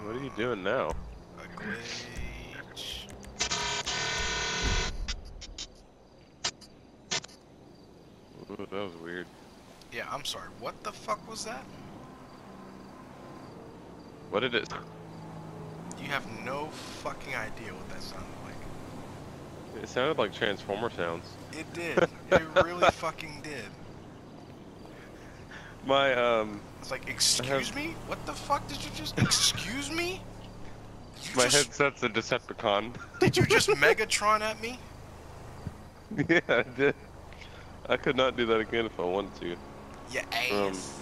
What are you doing now? A glitch. Ooh, that was weird. Yeah, I'm sorry. What the fuck was that? What did it? You have no fucking idea what that sounded like. It sounded like Transformer sounds. It did. it really fucking did. My um, It's like, excuse me? What the fuck did you just? Excuse me? You my just, headset's a Decepticon. Did you just Megatron at me? yeah, I did. I could not do that again if I wanted to. Yeah, Um, ass.